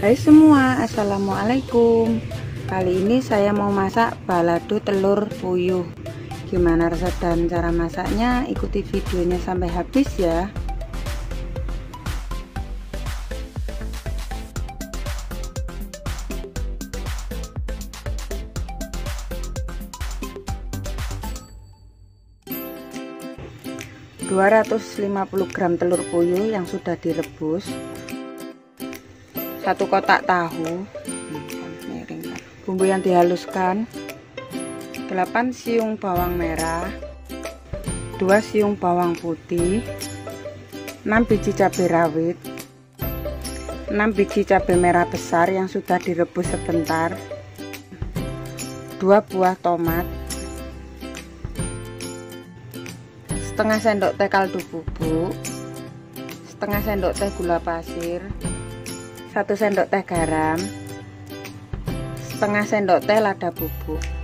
Hai semua, Assalamualaikum. Kali ini saya mau masak balado telur puyuh. Gimana resep dan cara masaknya? Ikuti videonya sampai habis ya. ...250 gram telur puyuh yang sudah direbus satu kotak tahu. Bumbu yang dihaluskan. 8 siung bawang merah. 2 siung bawang putih. 6 biji cabai rawit. 6 biji cabai merah besar yang sudah direbus sebentar. 2 buah tomat. Setengah sendok teh kaldu bubuk. Setengah sendok teh gula pasir 1 sendok teh garam. Setengah sendok teh lada bubuk